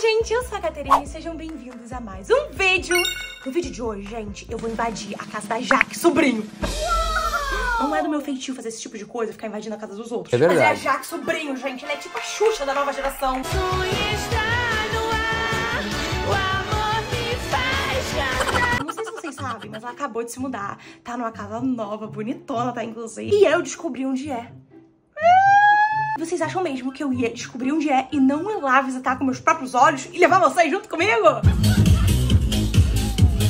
gente, eu sou a Caterine e sejam bem-vindos a mais um vídeo. No vídeo de hoje, gente, eu vou invadir a casa da Jaque, sobrinho. Não é do meu feitio fazer esse tipo de coisa, ficar invadindo a casa dos outros. É verdade. Mas é a Jaque, sobrinho, gente. Ela é tipo a Xuxa da nova geração. Não sei se vocês sabem, mas ela acabou de se mudar. Tá numa casa nova, bonitona, tá, inclusive. E eu descobri onde é. Vocês acham mesmo que eu ia descobrir onde é e não ir lá visitar com meus próprios olhos e levar vocês junto comigo?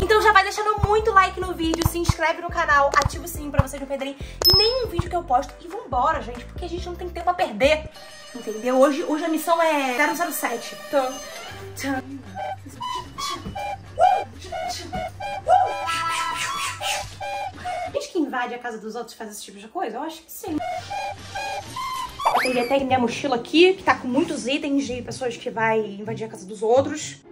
Então já vai deixando muito like no vídeo, se inscreve no canal, ativa o sininho pra vocês não perderem nenhum vídeo que eu posto. E vambora, gente, porque a gente não tem tempo a perder, entendeu? Hoje, hoje a missão é 007. Tum, tum. Gente que invade a casa dos outros faz esse tipo de coisa? Eu acho que sim. Peguei até minha mochila aqui, que tá com muitos itens de pessoas que vai invadir a casa dos outros.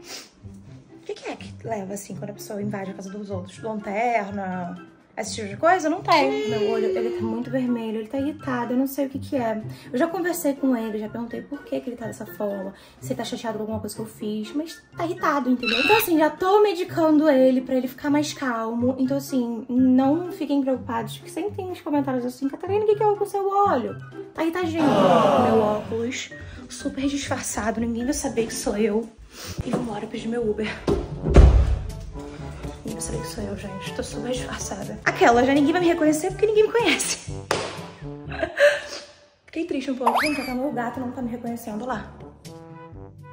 O que, que é que leva, assim, quando a pessoa invade a casa dos outros? Lanterna, esse tipo de coisa? Não tem. Meu olho, ele tá muito vermelho, ele tá irritado, eu não sei o que que é. Eu já conversei com ele, já perguntei por que que ele tá dessa forma, se ele tá chateado com alguma coisa que eu fiz, mas tá irritado, entendeu? Então, assim, já tô medicando ele pra ele ficar mais calmo. Então, assim, não fiquem preocupados, porque sempre tem uns comentários assim, Catarina, o que que é com o seu olho? Tá irritadinho. Meu óculos, super disfarçado, ninguém vai saber que sou eu. E vambora pedir meu Uber. Vai saber que sou eu, gente. Tô super disfarçada. Aquela, já ninguém vai me reconhecer porque ninguém me conhece. Fiquei triste um pouco. Gente, até meu gato não tá me reconhecendo lá.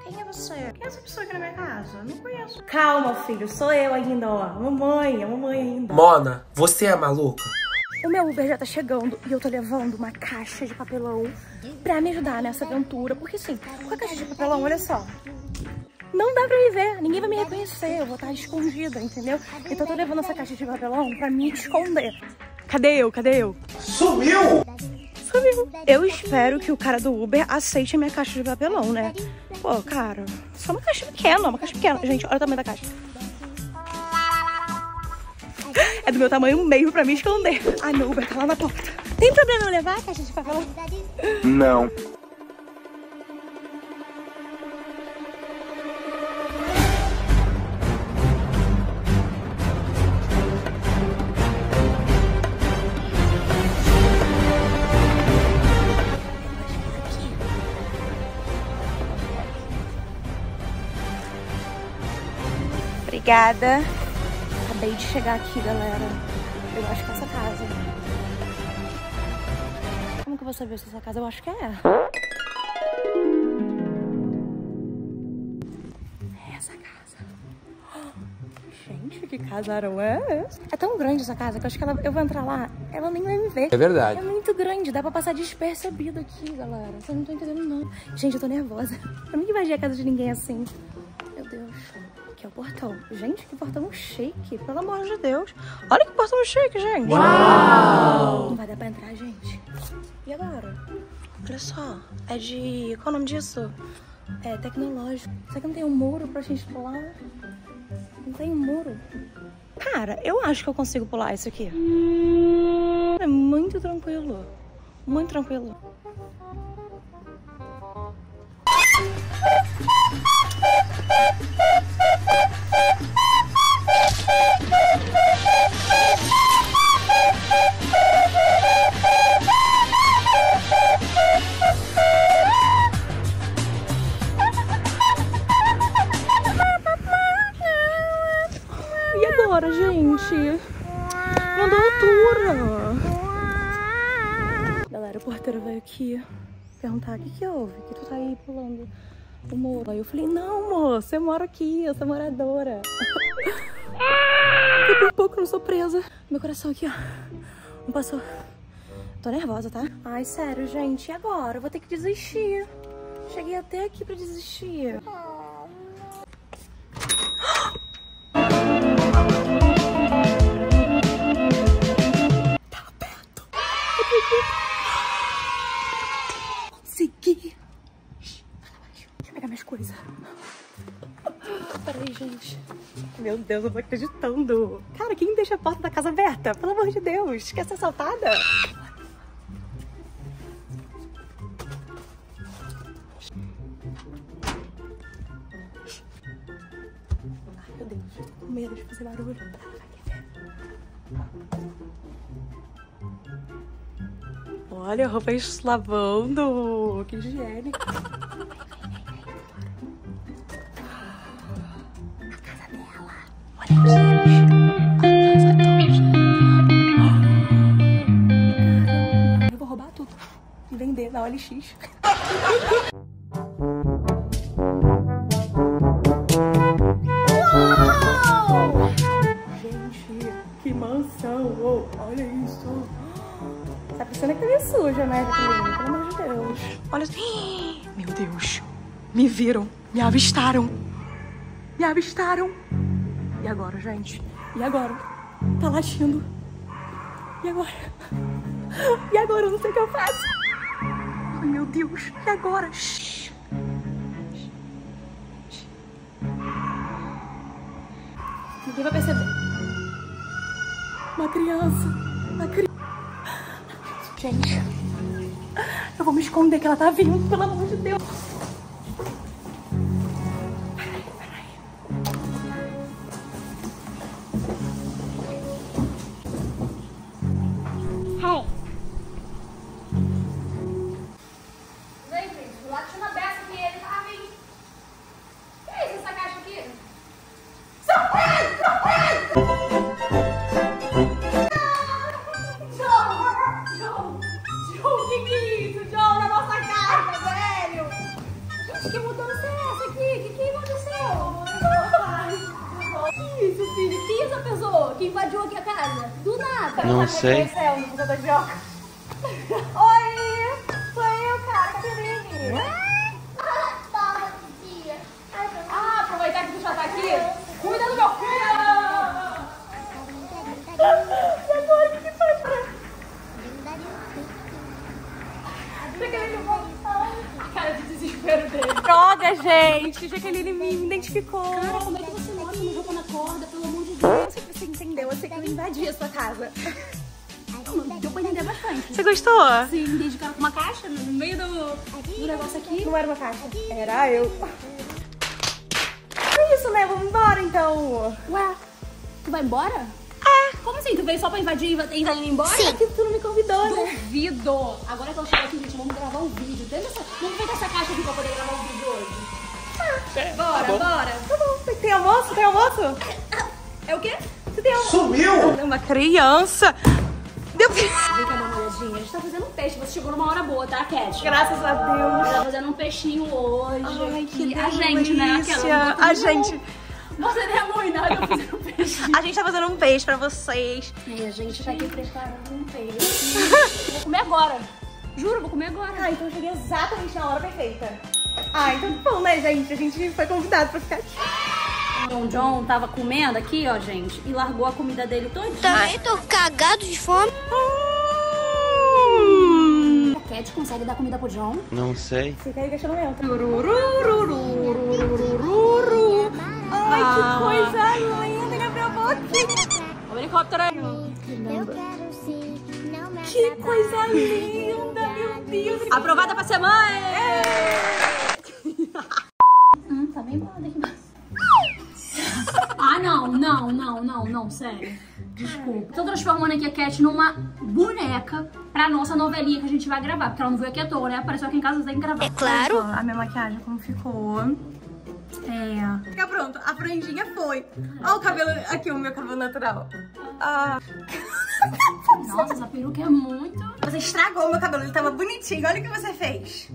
Quem é você? Quem é essa pessoa aqui na minha casa? Não conheço. Calma, filho. Sou eu ainda, ó. Mamãe, a mamãe ainda. Mona, você é maluca? O meu Uber já tá chegando e eu tô levando uma caixa de papelão pra me ajudar nessa aventura. Porque assim, com a caixa de papelão, olha só. Não dá pra me ver, ninguém vai me reconhecer, eu vou estar escondida, entendeu? Então eu tô levando essa caixa de papelão pra me esconder. Cadê eu? Cadê eu? Sumiu! Sumiu. Eu espero que o cara do Uber aceite a minha caixa de papelão, né? Pô, cara, só uma caixa pequena, uma caixa pequena. Gente, olha o tamanho da caixa. É do meu tamanho meio pra me esconder. Ai, meu Uber tá lá na porta. Tem problema eu levar a caixa de papelão? Não. Obrigada. Acabei de chegar aqui, galera. Eu acho que é essa casa. Como que eu vou saber se é essa casa? Eu acho que é. É essa casa. Gente, que casarão é esse? É tão grande essa casa que eu acho que ela, eu vou entrar lá, ela nem vai me ver. É verdade. É muito grande, dá pra passar despercebido aqui, galera. Vocês não estão entendendo, não. Gente, eu tô nervosa. Eu nunca invadi a casa de ninguém assim. Aqui é o portão. Gente, que portão chique, pelo amor de Deus. Olha que portão chique, gente. Uau! Não vai dar pra entrar, gente. E agora? Olha só, é de... Qual é o nome disso? É tecnológico. Será que não tem um muro pra gente pular? Não tem um muro. Cara, eu acho que eu consigo pular isso aqui. É muito tranquilo. Muito tranquilo. E agora, gente? Não dá altura. Galera, o porteiro veio aqui perguntar o que que houve, que tu tá aí pulando o muro. Aí eu falei, não, moça, eu moro aqui, eu sou moradora. E por pouco não sou presa. Meu coração aqui, ó, não passou. Tô nervosa, tá? Ai, sério, gente, e agora? Eu vou ter que desistir. Cheguei até aqui pra desistir. Tava Coisas. Peraí, gente. Meu Deus, eu tô acreditando. Cara, quem deixa a porta da casa aberta? Pelo amor de Deus. Quer ser assaltada? Ai, meu Deus. Com medo de fazer barulho. Olha, roupas lavando. Que higiênico. Olha aqui. Caramba, eu vou roubar tudo e vender na OLX. Gente, que mansão! Olha isso! Tá pensando que é suja, né? Pelo amor de Deus. Olha. Meu Deus! Me viram! Me avistaram! Me avistaram! E agora, gente? E agora? Tá latindo. E agora? E agora? Eu não sei o que eu faço. Ai, meu Deus. E agora? Shhh. Ninguém vai perceber. Uma criança. Uma criança. Gente, eu vou me esconder que ela tá vindo, pelo amor de Deus. Cris, lá tinha uma dessa que ele tava vindo. Que é isso, essa caixa aqui? João! João! João, que que é isso? João, na nossa casa, velho! Gente, que mudança é essa aqui? Que que aconteceu? Que isso, filho? Quem é essa pessoa que invadiu aqui a casa? Do nada. Não sei. De óculos. Oi! Ah, aproveitar que tu já tá aqui, cuida do meu filho! Agora, o que faz pra... A cara de. Droga, gente! Jaqueline me identificou. Como é que você mora no roupa na corda, pelo amor de Deus? Eu sei que você entendeu, eu sei que eu invadi a sua casa. Deu pra entender bastante. Você gostou? Sim, desde o cara com uma caixa no meio do, do negócio aqui. Não era uma caixa, era eu. É isso, né? Vamos embora, então. Ué, tu vai embora? É. Como assim? Tu veio só pra invadir e tá indo embora? É que tu não me convidou, né? Duvido! Agora que eu chego aqui, gente, vamos gravar um vídeo. Tenta essa... Vamos pegar essa caixa aqui pra poder gravar um vídeo hoje. bora, bora. Tá bom. Tem almoço? Tem almoço? É o quê? Você tem almoço? Sumiu! Uma criança. Deu... Vem cá uma olhadinha. A gente tá fazendo um peixe. Você chegou numa hora boa, tá, Cat? Graças a Deus. Tá fazendo um peixinho hoje. Ai, que A gente, né? delícia. Aquela, A gente... Você não é ruim, não. Eu um peixinho. A gente tá fazendo um peixe pra vocês. E a gente tá aqui preparando um peixe. Eu vou comer agora. Juro, vou comer agora. Ah, então eu cheguei exatamente na hora perfeita. Ah, então bom, né, gente? A gente foi convidado pra ficar aqui. John John tava comendo aqui, ó, gente, e largou a comida dele todinha. Tá, eu tô cagado de fome. A Cat consegue dar comida pro John? Não sei. Fica aí que a gente não. Ai, que ah. coisa linda, Gabriel Boquinha. O helicóptero aí. Eu quero sim, Que coisa linda, meu Deus. Aprovada pra ser mãe! É. não, não, não, não, não, sério. Desculpa. Tô transformando aqui a Cat numa boneca pra nossa novelinha que a gente vai gravar. Porque ela não veio aqui à toa, né? Apareceu aqui em casa, você tem que gravar. É claro. A minha maquiagem como ficou. É. Fica pronto, a franjinha foi. Olha o cabelo, aqui o meu cabelo natural. Ah, Nossa, essa peruca é muito. você estragou o meu cabelo, ele tava bonitinho. Olha o que você fez.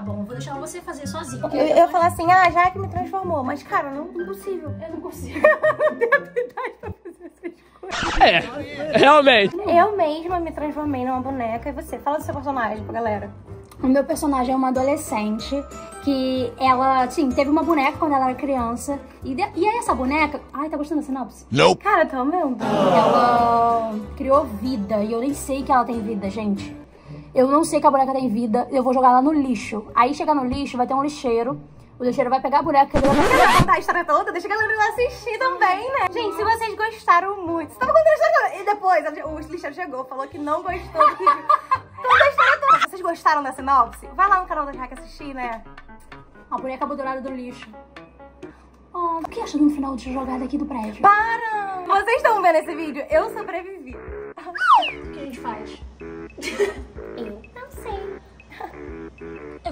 Tá bom, vou deixar você fazer sozinho. Eu, eu falar assim, ah, já que me transformou. Mas, cara, não impossível. Eu não consigo. Eu tenho habilidade pra fazer essas coisas. É, realmente. Eu mesma me transformei numa boneca. E você? Fala do seu personagem pra galera. O meu personagem é uma adolescente que ela, sim, teve uma boneca quando ela era criança. E, de- e aí essa boneca. Ai, tá gostando da sinopse? Nope. Cara, tô vendo. Ela criou vida e eu nem sei que ela tem vida, gente. Eu não sei que a boneca tem vida, eu vou jogar ela no lixo. Aí chegar no lixo, vai ter um lixeiro. O lixeiro vai pegar a boneca e vai contar a história toda? Deixa a galera lá assistir também, né? Gente, se vocês gostaram muito. Você tava contando a história toda. E depois, o lixeiro chegou, falou que não gostou do vídeo. Conta a história toda. Vocês gostaram da sinopse? Vai lá no canal da Jaque assistir, né? A boneca moldurada do lixo. Oh, o que acha no final de jogada aqui do prédio? Para! Vocês estão vendo esse vídeo? Eu sobrevivi. O que a gente faz?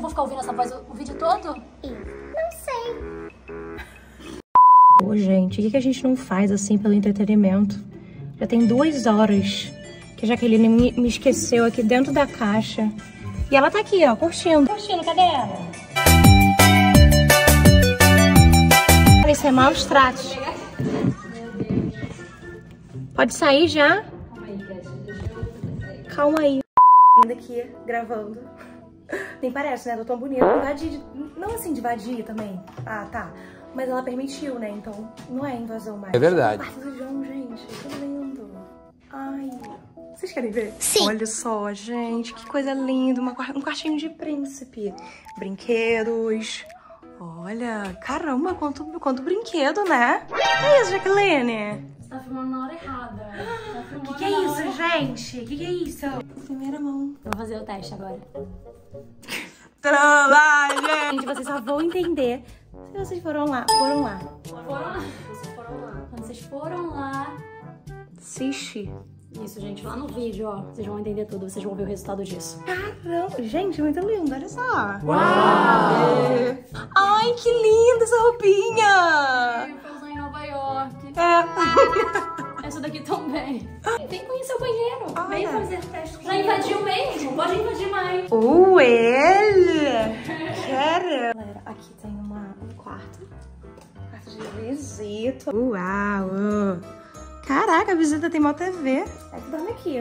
Vou ficar ouvindo essa voz o, vídeo todo? Não sei. Ô, gente, o que que a gente não faz assim pelo entretenimento? Já tem duas horas que a Jaqueline me, me esqueceu aqui dentro da caixa. E ela tá aqui, ó, curtindo. Curtindo, cadê ela? Isso é maus tratos. Pode sair já? Calma aí. Ainda aqui, gravando. Nem parece, né? Tô tão bonita. Invadir, não assim de vadia também. Ah, tá. Mas ela permitiu, né? Então não é invasão mais. É verdade. Quarto do João, gente. Que lindo. Ai. Vocês querem ver? Sim. Olha só, gente. Que coisa linda. Uma, um quartinho de príncipe. Brinquedos. Olha, caramba, quanto, quanto brinquedo, né? Que é isso, Jaqueline? Você tá filmando na hora errada. Tá O que, que é isso, hora- gente? O que, que é isso? Primeira mão. Vou fazer o teste agora. Trollagem! Gente, vocês só vão entender se vocês foram lá. Foram lá. Foram lá. Vocês foram lá. Quando vocês foram lá... Assiste. Isso, gente, lá no vídeo, ó. Vocês vão entender tudo. Vocês vão ver o resultado disso. Caramba, gente, muito lindo, olha só. Uau! Ai, que linda essa roupinha! York. É. Essa daqui também. Vem conhecer o banheiro. Olha. Vem fazer teste. Já invadiu mesmo? Pode invadir mais. Uh, ele! Quero! Galera, aqui tem uma, um quarto. Quarto de visita. Uau! Caraca, a visita tem uma TV. É que dorme aqui.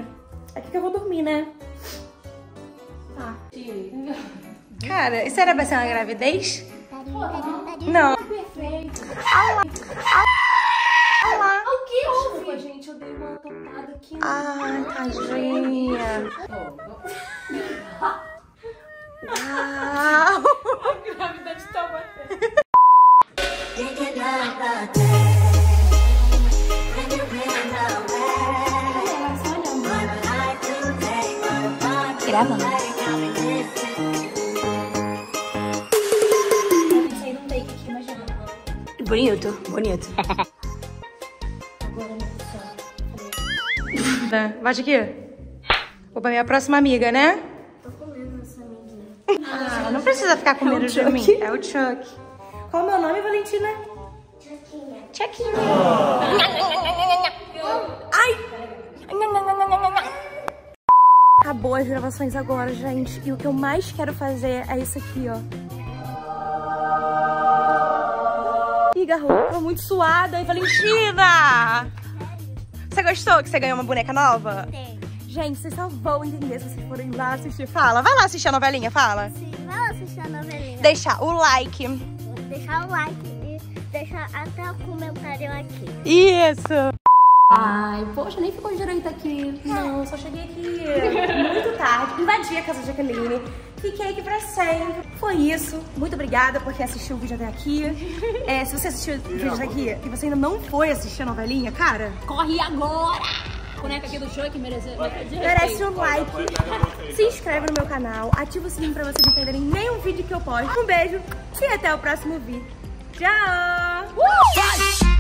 É aqui que eu vou dormir, né? Tá. Cara, isso era pra ser uma gravidez? Não. Perfeito. Que houve? Desculpa, gente. Eu dei uma topada aqui. no- Ai, tadinha. Uau. Bonito, bonito. Bate aqui. Vou pra minha próxima amiga, né? Tô comendo essa menina. Ah, não precisa ficar com medo de mim. É o Chuck. Qual o meu nome, Valentina? Chaquinha. Chuckinho. Ai! Acabou as gravações agora, gente. E o que eu mais quero fazer é isso aqui, ó. Tô muito suada. E Valentina! Você gostou que você ganhou uma boneca nova? Tem. Gente, vocês só vão entender se vocês forem lá assistir. Fala, vai lá assistir a novelinha, fala. Sim, vai assistir a novelinha. Deixar o like. Deixar o like e deixar até o comentário aqui. Isso. Ai, poxa, nem ficou direito aqui. Não, só cheguei aqui muito tarde, invadi a casa de Jaqueline, fiquei aqui pra sempre. Foi isso. Muito obrigada por quem assistiu o vídeo até aqui. É, se você assistiu o vídeo até aqui e você ainda não foi assistir a novelinha, cara, Corre agora! Boneca aqui do Chuck merece, merece merece um like. Se inscreve no meu canal, ativa o sininho pra vocês não perderem nenhum vídeo que eu posto. Um beijo e até o próximo vídeo. Tchau! Uh!